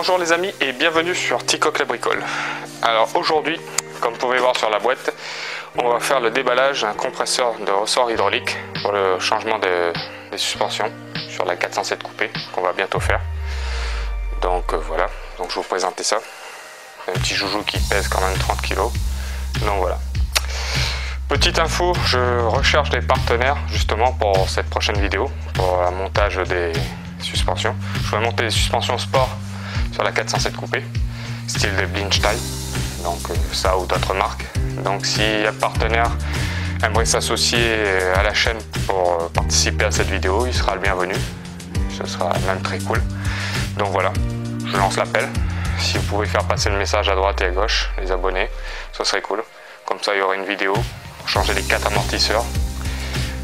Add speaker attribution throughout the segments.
Speaker 1: Bonjour les amis et bienvenue sur Ticoc la bricole. Alors aujourd'hui, comme vous pouvez voir sur la boîte, on va faire le déballage d'un compresseur de ressort hydraulique pour le changement des suspensions sur la 407 coupée qu'on va bientôt faire. Donc euh, voilà, donc je vais vous présenter ça. un petit joujou qui pèse quand même 30 kg. Donc voilà. Petite info, je recherche des partenaires justement pour cette prochaine vidéo, pour le montage des suspensions. Je vais monter des suspensions sport sur la 407 coupée, style de Blinstein, donc euh, ça ou d'autres marques. Donc si un partenaire aimerait s'associer à la chaîne pour euh, participer à cette vidéo, il sera le bienvenu. Ce sera même très cool. Donc voilà, je lance l'appel. Si vous pouvez faire passer le message à droite et à gauche, les abonnés, ce serait cool. Comme ça, il y aura une vidéo pour changer les quatre amortisseurs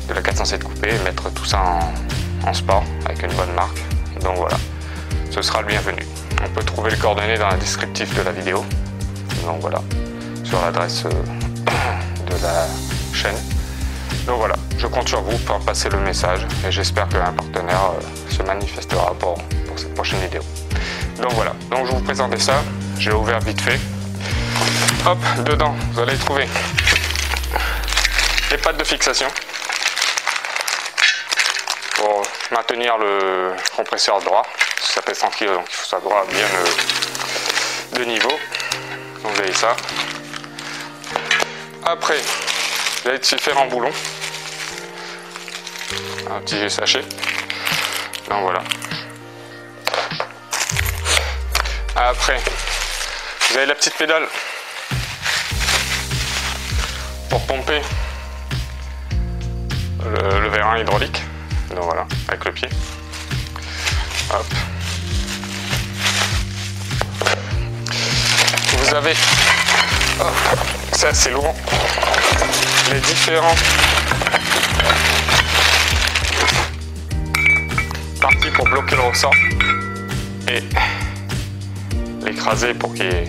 Speaker 1: de la 407 coupée et mettre tout ça en, en sport avec une bonne marque. Donc voilà, ce sera le bienvenu. On peut trouver les coordonnées dans le descriptif de la vidéo. Donc voilà, sur l'adresse euh, de la chaîne. Donc voilà, je compte sur vous pour passer le message et j'espère qu'un partenaire euh, se manifestera pour, pour cette prochaine vidéo. Donc voilà, donc je vous présenter ça. J'ai ouvert vite fait. Hop, dedans, vous allez trouver les pattes de fixation pour maintenir le compresseur droit ça pèse 100 kg donc il faut savoir bien le, niveau. Donc vous avez ça. Après, vous avez différents boulons. Un petit sachet. Donc voilà. Après, vous avez la petite pédale pour pomper le, le vérin hydraulique. Donc voilà, avec le pied. Hop. Vous avez, ça c'est lourd, les différents parties pour bloquer le ressort et l'écraser pour qu'il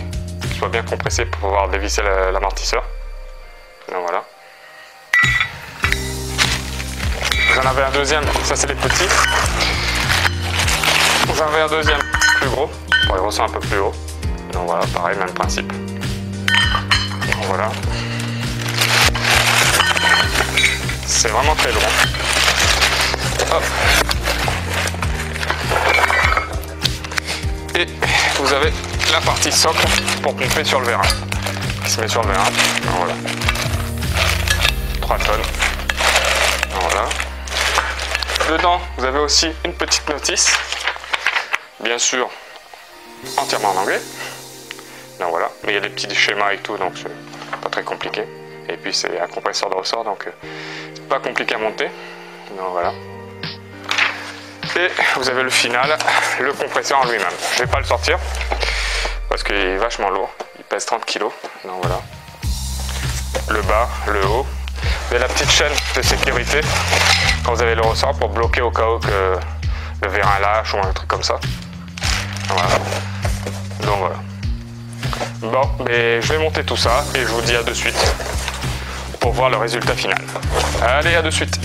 Speaker 1: soit bien compressé pour pouvoir dévisser l'amortisseur. Voilà. Vous en avez un deuxième, ça c'est les petits. Vous en avez un deuxième plus gros, pour les ressorts un peu plus haut. Donc voilà, pareil, même principe. voilà. C'est vraiment très lourd. Et vous avez la partie socle pour pomper sur le vérin. Qui se met sur le vérin. voilà. 3 tonnes. voilà. Dedans, vous avez aussi une petite notice. Bien sûr, entièrement en anglais. Donc voilà, mais il y a des petits schémas et tout, donc c'est pas très compliqué. Et puis c'est un compresseur de ressort, donc euh, c'est pas compliqué à monter. Donc voilà. Et vous avez le final, le compresseur en lui-même. Je vais pas le sortir parce qu'il est vachement lourd. Il pèse 30 kg. Donc voilà. Le bas, le haut. Vous avez la petite chaîne de sécurité quand vous avez le ressort pour bloquer au cas où que le vérin lâche ou un truc comme ça. Voilà. Mais je vais monter tout ça et je vous dis à de suite pour voir le résultat final. Allez, à de suite.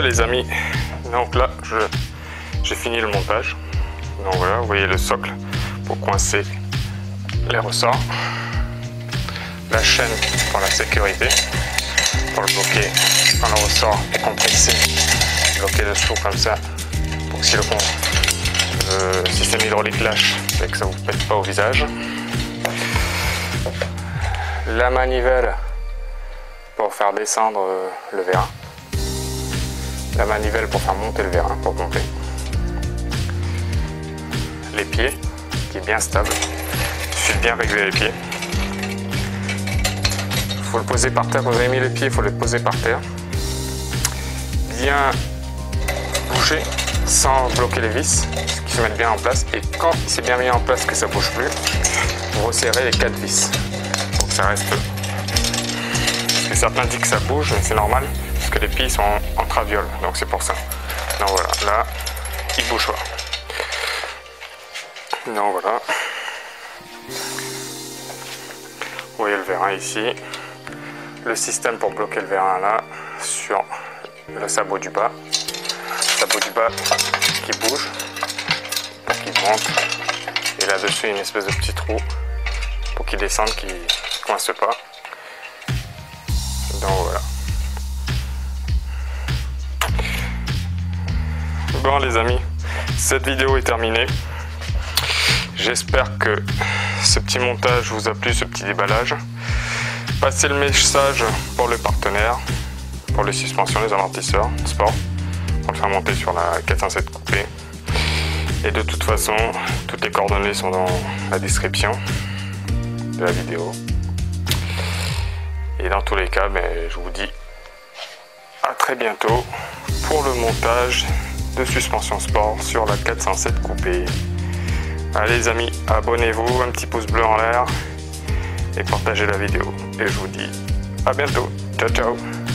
Speaker 1: Les amis, donc là j'ai fini le montage. Donc voilà, vous voyez le socle pour coincer les ressorts. La chaîne pour la sécurité, pour le bloquer quand le ressort est compressé, bloquer dessous comme ça, pour que si le, le système hydraulique lâche, et que ça vous pète pas au visage. La manivelle pour faire descendre euh, le vérin. La manivelle pour faire monter le vérin, pour pomper. Les pieds, qui est bien stable. Il suffit de bien régler les pieds. Il faut le poser par terre. Quand vous avez mis les pieds, il faut les poser par terre. Bien bouger sans bloquer les vis, qui se mettent bien en place. Et quand c'est bien mis en place que ça bouge plus, vous resserrez les quatre vis pour que ça reste certains disent que ça bouge, mais c'est normal, parce que les pieds sont en, traviole, donc c'est pour ça. Donc voilà, là, il bouge pas. Donc voilà. Vous voyez le vérin ici. Le système pour bloquer le vérin là, sur le sabot du bas. Sabot du bas qui bouge, pour qu'il monte. Et là-dessus, une espèce de petit trou pour qu'il descende, qu'il coince pas. Donc voilà. Les amis, cette vidéo est terminée. J'espère que ce petit montage vous a plu, ce petit déballage. Passez le message pour le partenaire, pour les suspensions, les amortisseurs, sport, pour le faire monter sur la 407 coupée. Et de toute façon, toutes les coordonnées sont dans la description de la vidéo. Et dans tous les cas, ben, je vous dis à très bientôt pour le montage de suspension sport sur la 407 coupée. Allez les amis, abonnez-vous, un petit pouce bleu en l'air et partagez la vidéo. Et je vous dis à bientôt. Ciao ciao